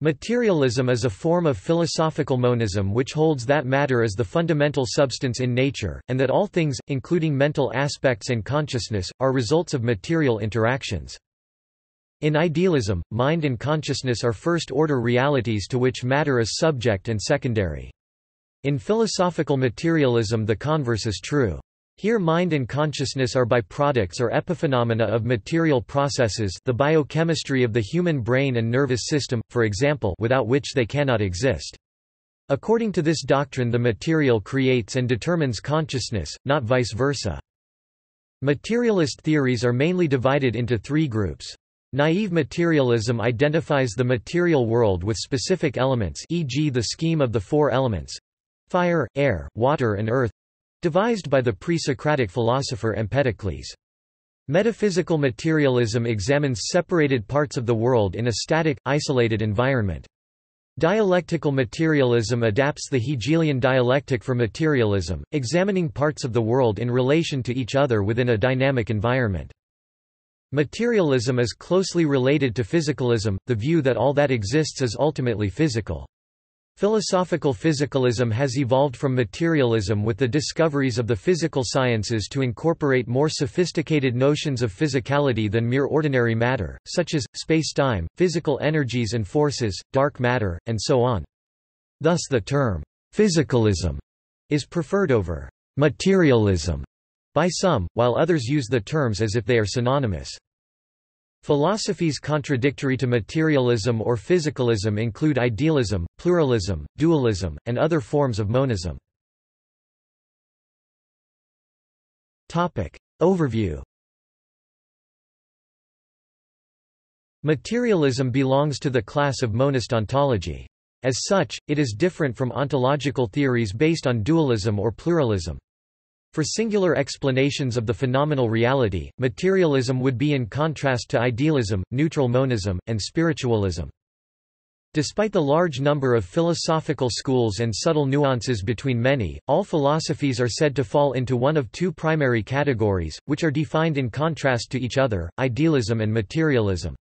Materialism is a form of philosophical monism which holds that matter is the fundamental substance in nature, and that all things, including mental aspects and consciousness, are results of material interactions. In idealism, mind and consciousness are first-order realities to which matter is subject and secondary. In philosophical materialism the converse is true. Here mind and consciousness are byproducts or epiphenomena of material processes the biochemistry of the human brain and nervous system, for example without which they cannot exist. According to this doctrine the material creates and determines consciousness, not vice versa. Materialist theories are mainly divided into three groups. Naive materialism identifies the material world with specific elements e.g. the scheme of the four elements—fire, air, water and earth, Devised by the pre-Socratic philosopher Empedocles. Metaphysical materialism examines separated parts of the world in a static, isolated environment. Dialectical materialism adapts the Hegelian dialectic for materialism, examining parts of the world in relation to each other within a dynamic environment. Materialism is closely related to physicalism, the view that all that exists is ultimately physical. Philosophical physicalism has evolved from materialism with the discoveries of the physical sciences to incorporate more sophisticated notions of physicality than mere ordinary matter, such as, space-time, physical energies and forces, dark matter, and so on. Thus the term, physicalism, is preferred over materialism by some, while others use the terms as if they are synonymous. Philosophies contradictory to materialism or physicalism include idealism, pluralism, dualism, and other forms of monism. Topic. Overview Materialism belongs to the class of monist ontology. As such, it is different from ontological theories based on dualism or pluralism. For singular explanations of the phenomenal reality, materialism would be in contrast to idealism, neutral monism, and spiritualism. Despite the large number of philosophical schools and subtle nuances between many, all philosophies are said to fall into one of two primary categories, which are defined in contrast to each other, idealism and materialism.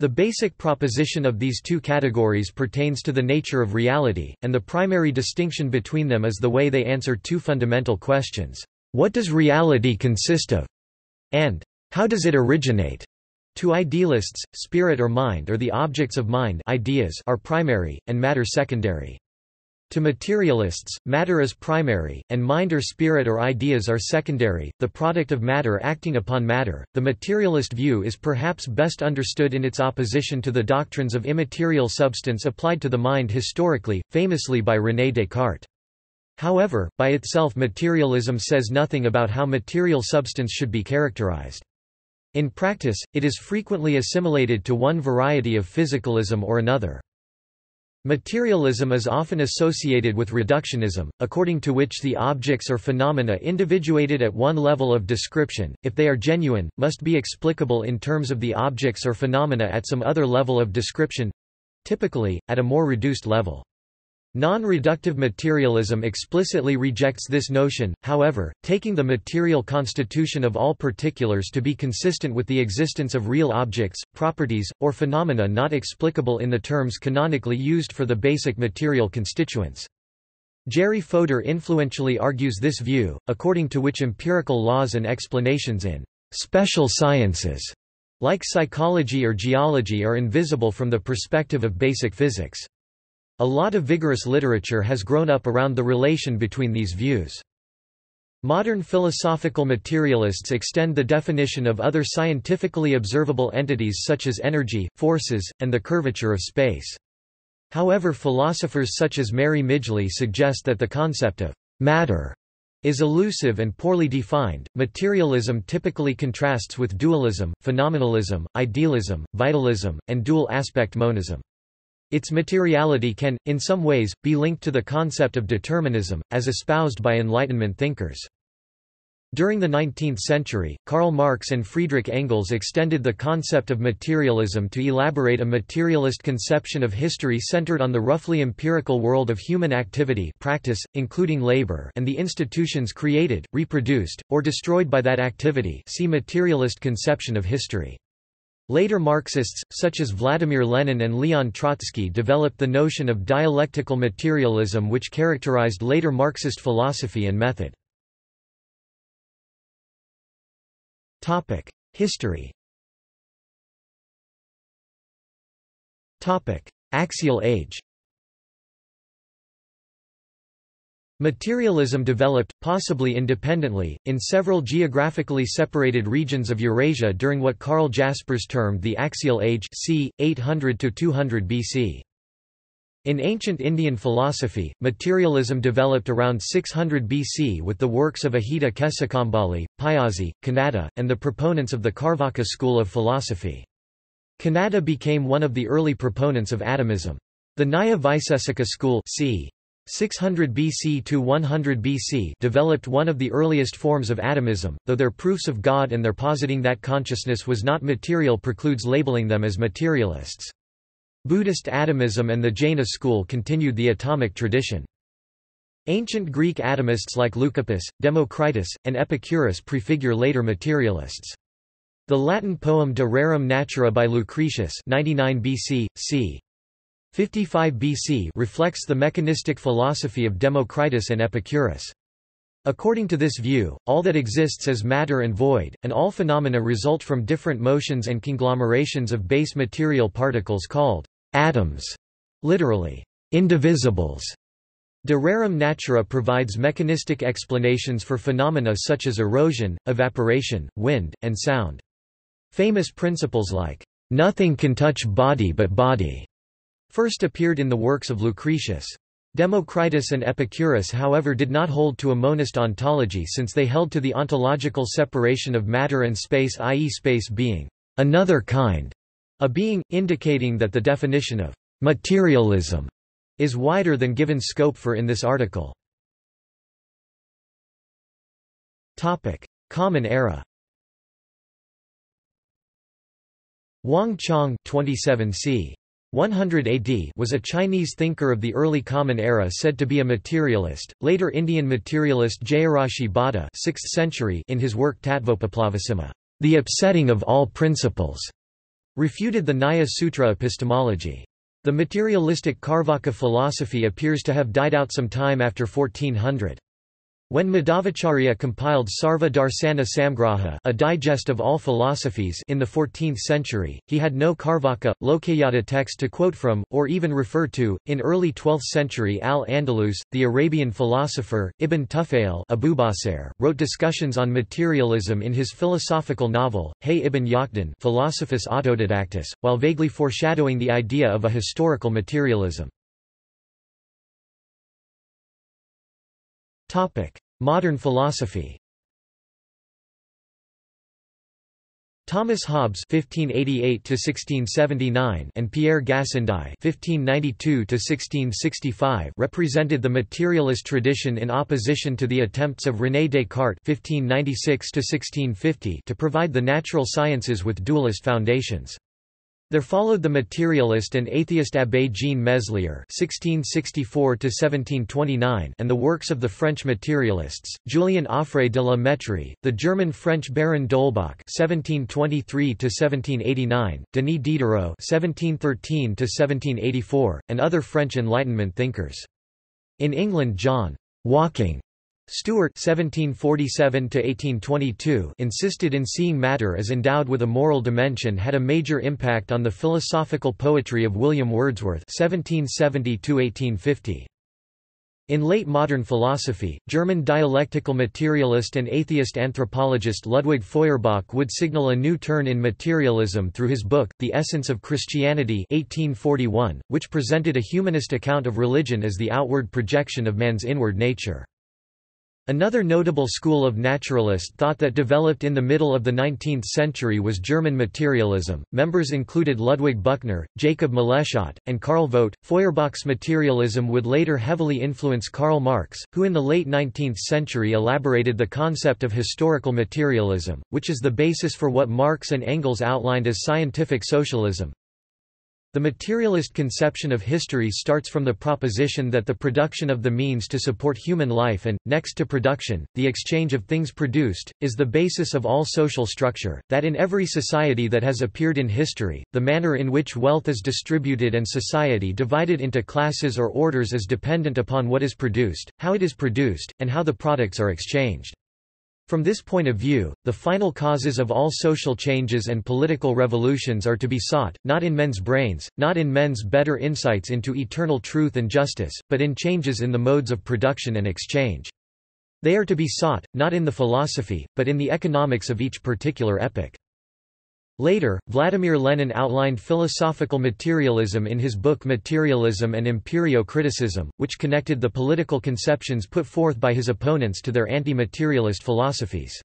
The basic proposition of these two categories pertains to the nature of reality, and the primary distinction between them is the way they answer two fundamental questions. What does reality consist of? And how does it originate? To idealists, spirit or mind or the objects of mind ideas are primary, and matter secondary. To materialists, matter is primary, and mind or spirit or ideas are secondary, the product of matter acting upon matter. The materialist view is perhaps best understood in its opposition to the doctrines of immaterial substance applied to the mind historically, famously by René Descartes. However, by itself materialism says nothing about how material substance should be characterized. In practice, it is frequently assimilated to one variety of physicalism or another. Materialism is often associated with reductionism, according to which the objects or phenomena individuated at one level of description, if they are genuine, must be explicable in terms of the objects or phenomena at some other level of description—typically, at a more reduced level. Non-reductive materialism explicitly rejects this notion, however, taking the material constitution of all particulars to be consistent with the existence of real objects, properties, or phenomena not explicable in the terms canonically used for the basic material constituents. Jerry Fodor influentially argues this view, according to which empirical laws and explanations in special sciences, like psychology or geology are invisible from the perspective of basic physics. A lot of vigorous literature has grown up around the relation between these views. Modern philosophical materialists extend the definition of other scientifically observable entities such as energy, forces, and the curvature of space. However philosophers such as Mary Midgley suggest that the concept of matter is elusive and poorly defined. Materialism typically contrasts with dualism, phenomenalism, idealism, vitalism, and dual aspect monism. Its materiality can, in some ways, be linked to the concept of determinism, as espoused by Enlightenment thinkers. During the 19th century, Karl Marx and Friedrich Engels extended the concept of materialism to elaborate a materialist conception of history centered on the roughly empirical world of human activity practice, including labor and the institutions created, reproduced, or destroyed by that activity see materialist conception of history. Later Marxists, such as Vladimir Lenin and Leon Trotsky developed the notion of dialectical materialism which characterized later Marxist philosophy and method. History Axial age Materialism developed, possibly independently, in several geographically separated regions of Eurasia during what Karl Jaspers termed the Axial Age c. 800–200 BC. In ancient Indian philosophy, materialism developed around 600 BC with the works of Ajita Kesakambali, Payasi, Kanada, and the proponents of the Carvaka school of philosophy. Kanada became one of the early proponents of atomism. The Nyaya Vaisesika school c. 600 BC to 100 BC developed one of the earliest forms of atomism, though their proofs of God and their positing that consciousness was not material precludes labeling them as materialists. Buddhist atomism and the Jaina school continued the atomic tradition. Ancient Greek atomists like Leucippus, Democritus, and Epicurus prefigure later materialists. The Latin poem De Rerum Natura by Lucretius 99 BC, c. 55 BC reflects the mechanistic philosophy of Democritus and Epicurus. According to this view, all that exists is matter and void, and all phenomena result from different motions and conglomerations of base material particles called atoms, literally, indivisibles. De rerum natura provides mechanistic explanations for phenomena such as erosion, evaporation, wind, and sound. Famous principles like, "...nothing can touch body but body", first appeared in the works of Lucretius. Democritus and Epicurus however did not hold to a monist ontology since they held to the ontological separation of matter and space i.e. space being another kind, a being, indicating that the definition of materialism is wider than given scope for in this article. Common Era Wang Chong 27 c. 100 AD was a Chinese thinker of the early Common Era said to be a materialist. Later Indian materialist Jayarashi Bhatta 6th century in his work Tattvopaplavasimha, The Upsetting of All Principles, refuted the Nyaya Sutra epistemology. The materialistic Carvaka philosophy appears to have died out some time after 1400. When Madhvacharya compiled Sarva Darsana Samgraha a digest of all philosophies in the 14th century, he had no Carvaka, Lokayata text to quote from, or even refer to. In early 12th century Al-Andalus, the Arabian philosopher, Ibn Tufayl wrote discussions on materialism in his philosophical novel, Hayy ibn Yaqdhan Philosophus Autodidactus, while vaguely foreshadowing the idea of a historical materialism. Modern philosophy Thomas Hobbes (1588–1679) and Pierre Gassendi (1592–1665) represented the materialist tradition in opposition to the attempts of René Descartes (1596–1650) to provide the natural sciences with dualist foundations. There followed the materialist and atheist Abbé Jean Meslier (1664–1729) and the works of the French materialists, Julien Offray de la Mettrie, the German-French Baron d'Holbach (1723–1789), Denis Diderot (1713–1784), and other French Enlightenment thinkers. In England, John Walking (1747–1822) insisted in seeing matter as endowed with a moral dimension had a major impact on the philosophical poetry of William Wordsworth (1770–1850). In late modern philosophy, German dialectical materialist and atheist anthropologist Ludwig Feuerbach would signal a new turn in materialism through his book, The Essence of Christianity 1841, which presented a humanist account of religion as the outward projection of man's inward nature. Another notable school of naturalist thought that developed in the middle of the 19th century was German materialism. Members included Ludwig Buchner, Jacob Moleschott, and Karl Vogt. Feuerbach's materialism would later heavily influence Karl Marx, who in the late 19th century elaborated the concept of historical materialism, which is the basis for what Marx and Engels outlined as scientific socialism. The materialist conception of history starts from the proposition that the production of the means to support human life and, next to production, the exchange of things produced, is the basis of all social structure, that in every society that has appeared in history, the manner in which wealth is distributed and society divided into classes or orders is dependent upon what is produced, how it is produced, and how the products are exchanged. From this point of view, the final causes of all social changes and political revolutions are to be sought, not in men's brains, not in men's better insights into eternal truth and justice, but in changes in the modes of production and exchange. They are to be sought, not in the philosophy, but in the economics of each particular epoch. Later, Vladimir Lenin outlined philosophical materialism in his book Materialism and Empirio-Criticism, which connected the political conceptions put forth by his opponents to their anti-materialist philosophies.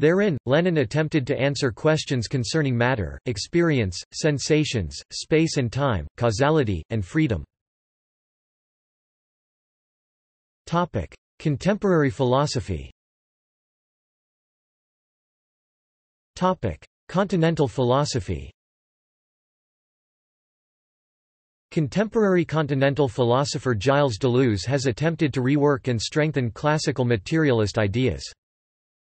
Therein, Lenin attempted to answer questions concerning matter, experience, sensations, space and time, causality, and freedom. Contemporary philosophy Continental philosophy Contemporary continental philosopher Gilles Deleuze has attempted to rework and strengthen classical materialist ideas.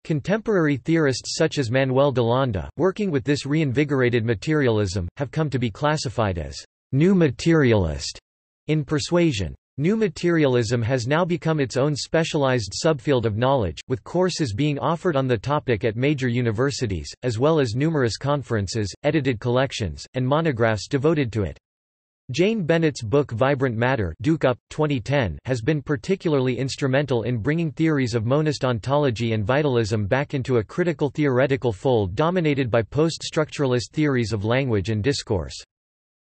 Contemporary theorists such as Manuel Delanda, working with this reinvigorated materialism, have come to be classified as new materialist in persuasion. New materialism has now become its own specialized subfield of knowledge, with courses being offered on the topic at major universities, as well as numerous conferences, edited collections, and monographs devoted to it. Jane Bennett's book Vibrant Matter Duke Up, 2010 has been particularly instrumental in bringing theories of monist ontology and vitalism back into a critical theoretical fold dominated by post-structuralist theories of language and discourse.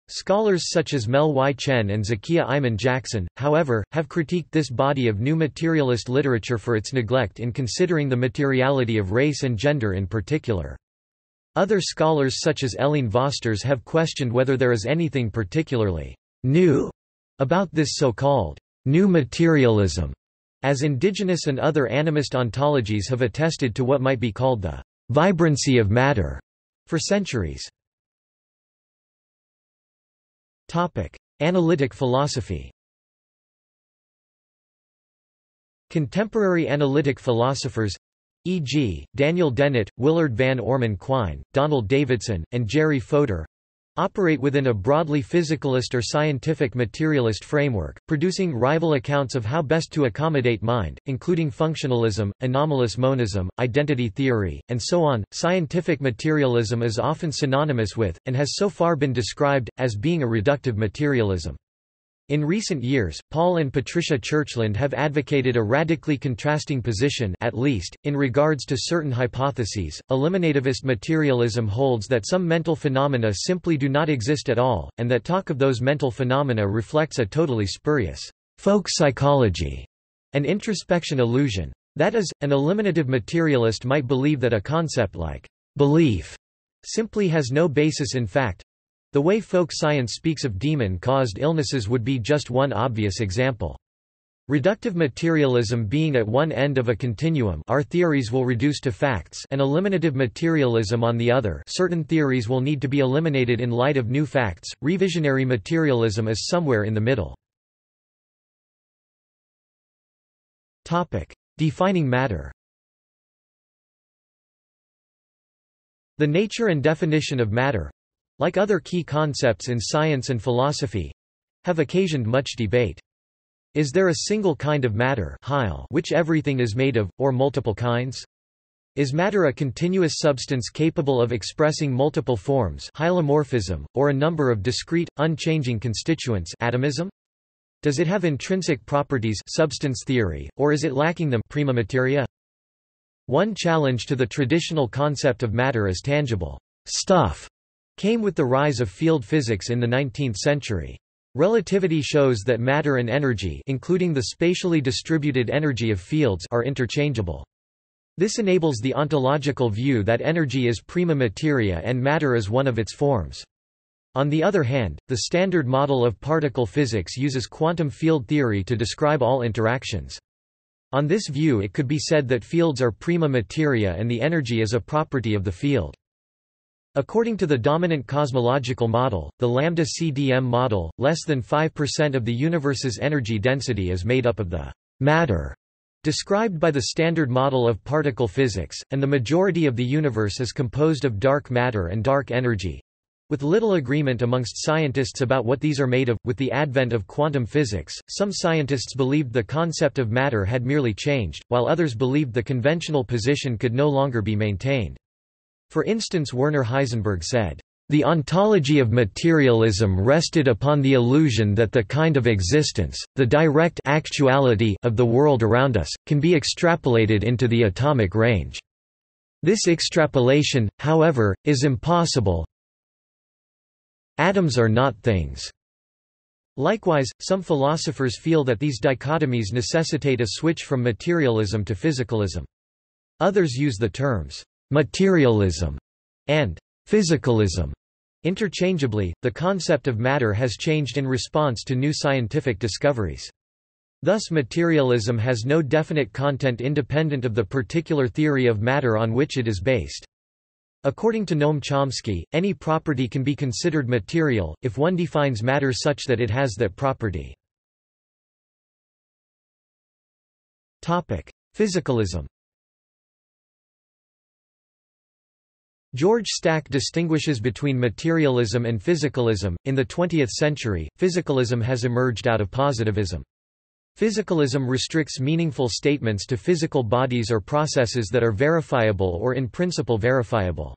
Scholars such as Mel Y. Chen and Zakiyyah Iman Jackson, however, have critiqued this body of new materialist literature for its neglect in considering the materiality of race and gender in particular. Other scholars such as Eline Vosters have questioned whether there is anything particularly new about this so-called new materialism, as indigenous and other animist ontologies have attested to what might be called the vibrancy of matter for centuries. Analytic philosophy. Contemporary analytic philosophers e.g., Daniel Dennett, Willard Van Orman Quine, Donald Davidson, and Jerry Fodor operate within a broadly physicalist or scientific materialist framework, producing rival accounts of how best to accommodate mind, including functionalism, anomalous monism, identity theory, and so on. Scientific materialism is often synonymous with, and has so far been described, as being a reductive materialism. In recent years, Paul and Patricia Churchland have advocated a radically contrasting position at least, in regards to certain hypotheses. Eliminativist materialism holds that some mental phenomena simply do not exist at all, and that talk of those mental phenomena reflects a totally spurious folk psychology an introspection illusion. That is, an eliminative materialist might believe that a concept like belief simply has no basis in fact, the way folk science speaks of demon-caused illnesses would be just one obvious example. Reductive materialism being at one end of a continuum our theories will reduce to facts and eliminative materialism on the other certain theories will need to be eliminated in light of new facts, revisionary materialism is somewhere in the middle. Defining matter The nature and definition of matter, like other key concepts in science and philosophy have occasioned much debate. Is there a single kind of matter which everything is made of, or multiple kinds? Is matter a continuous substance capable of expressing multiple forms hylomorphism, or a number of discrete, unchanging constituents atomism? Does it have intrinsic properties substance theory, or is it lacking them prima materia? One challenge to the traditional concept of matter as tangible stuff came with the rise of field physics in the 19th century. Relativity shows that matter and energy including the spatially distributed energy of fields are interchangeable. This enables the ontological view that energy is prima materia and matter is one of its forms. On the other hand, the standard model of particle physics uses quantum field theory to describe all interactions. On this view it could be said that fields are prima materia and the energy is a property of the field. According to the dominant cosmological model, the lambda CDM model, less than 5% of the universe's energy density is made up of the matter described by the Standard Model of Particle Physics, and the majority of the universe is composed of dark matter and dark energy. With little agreement amongst scientists about what these are made of, with the advent of quantum physics, some scientists believed the concept of matter had merely changed, while others believed the conventional position could no longer be maintained. For instance Werner Heisenberg said, the ontology of materialism rested upon the illusion that the kind of existence, the direct actuality of the world around us, can be extrapolated into the atomic range. This extrapolation, however, is impossible. Atoms are not things. Likewise, some philosophers feel that these dichotomies necessitate a switch from materialism to physicalism. Others use the terms materialism and Physicalism Interchangeably, the concept of matter has changed in response to new scientific discoveries. Thus materialism has no definite content independent of the particular theory of matter on which it is based. According to Noam Chomsky, any property can be considered material, if one defines matter such that it has that property. Physicalism George Stack distinguishes between materialism and physicalism. In the 20th century, physicalism has emerged out of positivism. Physicalism restricts meaningful statements to physical bodies or processes that are verifiable or in principle verifiable.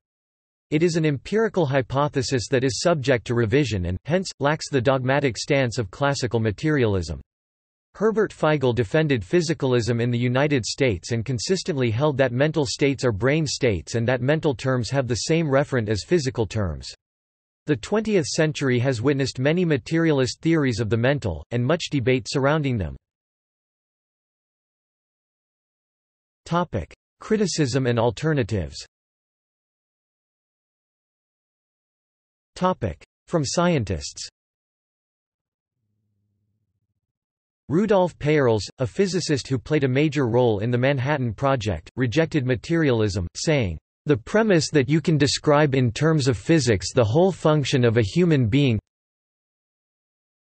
It is an empirical hypothesis that is subject to revision and, hence, lacks the dogmatic stance of classical materialism. Herbert Feigl defended physicalism in the United States and consistently held that mental states are brain states and that mental terms have the same referent as physical terms. The 20th century has witnessed many materialist theories of the mental, and much debate surrounding them. Criticism and alternatives From scientists Rudolf Peierls, a physicist who played a major role in the Manhattan Project, rejected materialism, saying, "...the premise that you can describe in terms of physics the whole function of a human being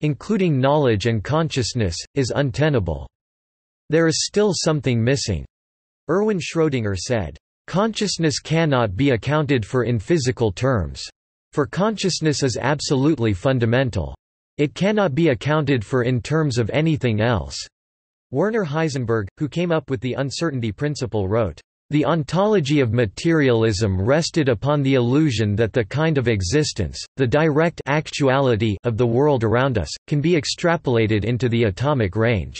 including knowledge and consciousness, is untenable. There is still something missing." Erwin Schrödinger said, "...consciousness cannot be accounted for in physical terms. For consciousness is absolutely fundamental." It cannot be accounted for in terms of anything else. Werner Heisenberg, who came up with the uncertainty principle wrote, the ontology of materialism rested upon the illusion that the kind of existence, the direct actuality of the world around us, can be extrapolated into the atomic range.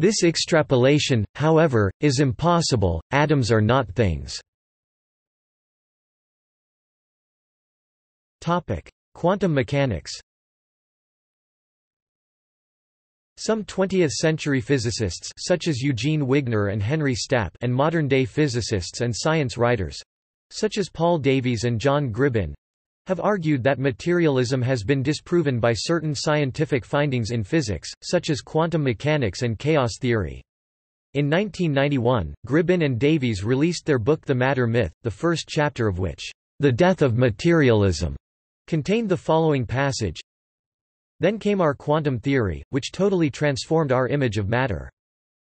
This extrapolation, however, is impossible, atoms are not things. Quantum mechanics Some 20th-century physicists such as Eugene Wigner and Henry Stapp and modern-day physicists and science writers—such as Paul Davies and John Gribbin—have argued that materialism has been disproven by certain scientific findings in physics, such as quantum mechanics and chaos theory. In 1991, Gribbin and Davies released their book The Matter Myth, the first chapter of which, The Death of Materialism, contained the following passage, then came our quantum theory, which totally transformed our image of matter.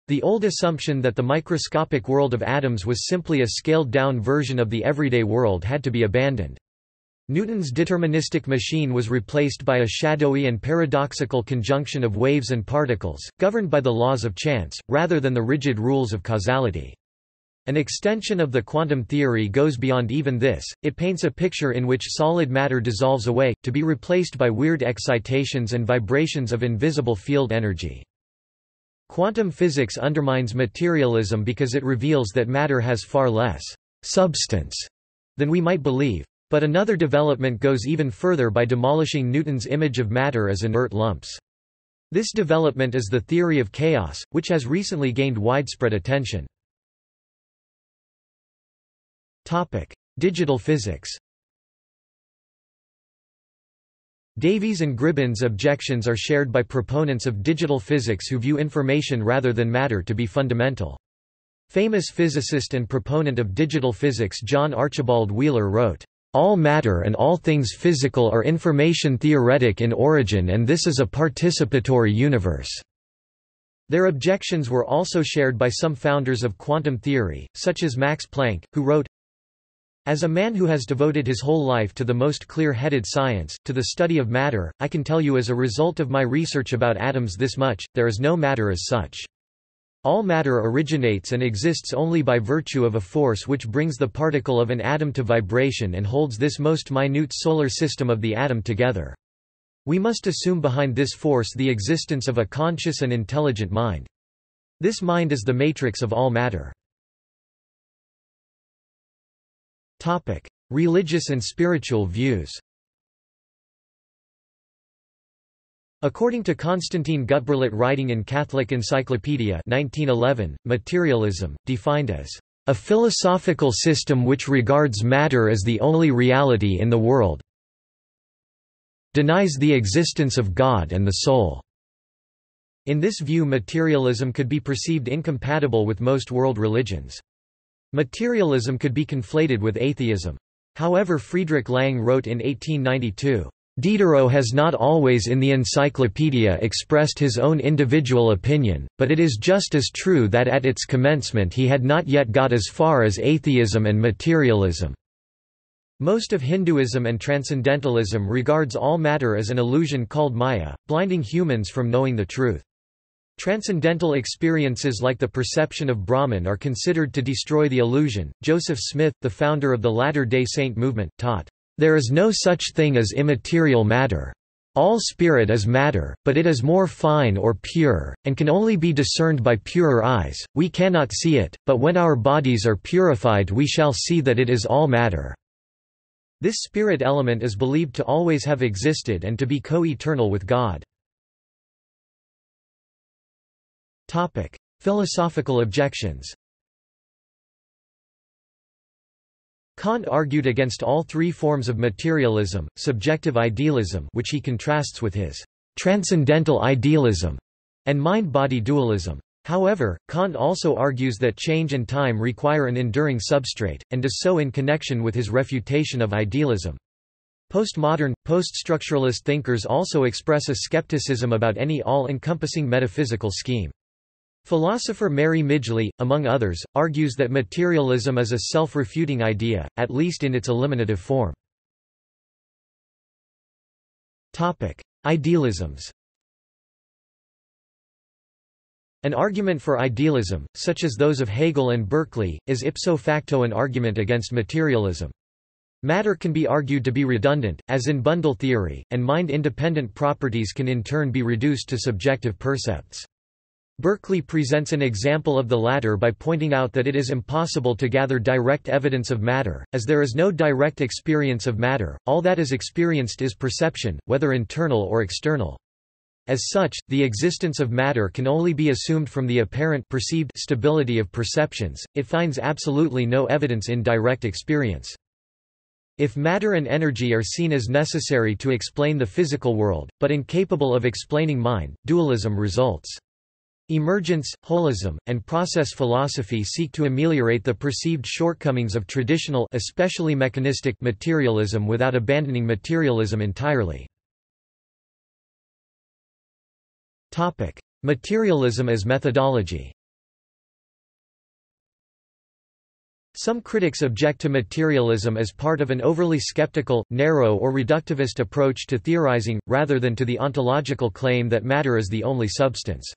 The old assumption that the microscopic world of atoms was simply a scaled-down version of the everyday world had to be abandoned. Newton's deterministic machine was replaced by a shadowy and paradoxical conjunction of waves and particles, governed by the laws of chance, rather than the rigid rules of causality. An extension of the quantum theory goes beyond even this, it paints a picture in which solid matter dissolves away, to be replaced by weird excitations and vibrations of invisible field energy. Quantum physics undermines materialism because it reveals that matter has far less substance than we might believe. But another development goes even further by demolishing Newton's image of matter as inert lumps. This development is the theory of chaos, which has recently gained widespread attention. Topic: Digital physics. Davies and Gribbin's objections are shared by proponents of digital physics who view information rather than matter to be fundamental. Famous physicist and proponent of digital physics John Archibald Wheeler wrote, All matter and all things physical are information theoretic in origin and this is a participatory universe." Their objections were also shared by some founders of quantum theory, such as Max Planck, who wrote, as a man who has devoted his whole life to the most clear-headed science, to the study of matter, I can tell you as a result of my research about atoms this much, there is no matter as such. All matter originates and exists only by virtue of a force which brings the particle of an atom to vibration and holds this most minute solar system of the atom together. We must assume behind this force the existence of a conscious and intelligent mind. This mind is the matrix of all matter. Religious and spiritual views According to Constantin Gutberlet writing in Catholic Encyclopedia 1911, materialism, defined as a philosophical system which regards matter as the only reality in the world denies the existence of God and the soul. In this view materialism could be perceived incompatible with most world religions. Materialism could be conflated with atheism. However Friedrich Lange wrote in 1892, Diderot has not always in the encyclopedia expressed his own individual opinion, but it is just as true that at its commencement he had not yet got as far as atheism and materialism. Most of Hinduism and Transcendentalism regards all matter as an illusion called Maya, blinding humans from knowing the truth. Transcendental experiences like the perception of Brahman are considered to destroy the illusion. Joseph Smith, the founder of the Latter day Saint movement, taught, there is no such thing as immaterial matter. All spirit is matter, but it is more fine or pure, and can only be discerned by purer eyes. We cannot see it, but when our bodies are purified we shall see that it is all matter. This spirit element is believed to always have existed and to be co-eternal with God. Philosophical objections Kant argued against all three forms of materialism, subjective idealism which he contrasts with his transcendental idealism and mind-body dualism. However, Kant also argues that change and time require an enduring substrate, and does so in connection with his refutation of idealism. Postmodern, post-structuralist thinkers also express a skepticism about any all-encompassing metaphysical scheme. Philosopher Mary Midgley, among others, argues that materialism is a self-refuting idea, at least in its eliminative form. Topic: Idealisms An argument for idealism, such as those of Hegel and Berkeley, is ipso facto an argument against materialism. Matter can be argued to be redundant, as in bundle theory, and mind-independent properties can in turn be reduced to subjective percepts. Berkeley presents an example of the latter by pointing out that it is impossible to gather direct evidence of matter, as there is no direct experience of matter, all that is experienced is perception, whether internal or external. As such, the existence of matter can only be assumed from the apparent perceived stability of perceptions, it finds absolutely no evidence in direct experience. If matter and energy are seen as necessary to explain the physical world, but incapable of explaining mind, dualism results. Emergence, holism, and process philosophy seek to ameliorate the perceived shortcomings of traditional especially mechanistic materialism without abandoning materialism entirely. Materialism as methodology Some critics object to materialism as part of an overly skeptical, narrow or reductivist approach to theorizing, rather than to the ontological claim that matter is the only substance.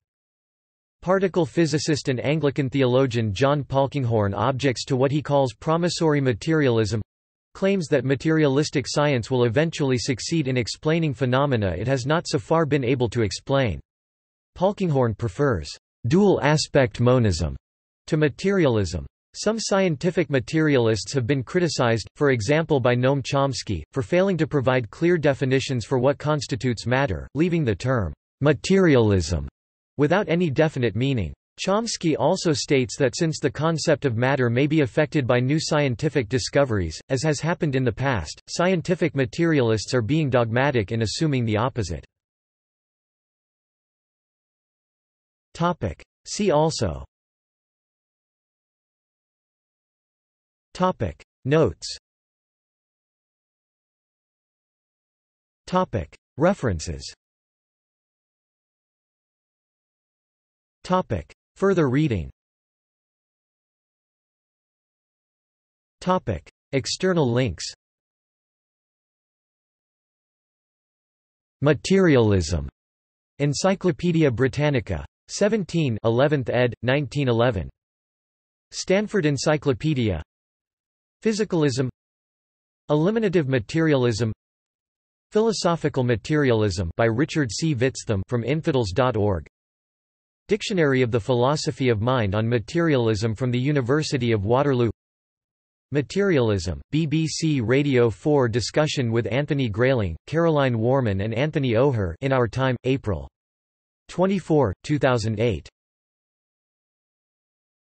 Particle physicist and Anglican theologian John Polkinghorne objects to what he calls promissory materialism claims that materialistic science will eventually succeed in explaining phenomena it has not so far been able to explain. Polkinghorne prefers dual-aspect monism to materialism. Some scientific materialists have been criticized, for example by Noam Chomsky, for failing to provide clear definitions for what constitutes matter, leaving the term materialism without any definite meaning. Chomsky also states that since the concept of matter may be affected by new scientific discoveries, as has happened in the past, scientific materialists are being dogmatic in assuming the opposite. See also Topic. Notes Topic. References Further reading Topic. External links Materialism. Encyclopædia Britannica. 17 11th ed., 1911. Stanford Encyclopedia Physicalism Eliminative Materialism Philosophical Materialism by Richard C. Vitzthum from infidels.org Dictionary of the Philosophy of Mind on Materialism from the University of Waterloo Materialism, BBC Radio 4 discussion with Anthony Grayling, Caroline Warman and Anthony O'Hear in Our Time, April 24, 2008.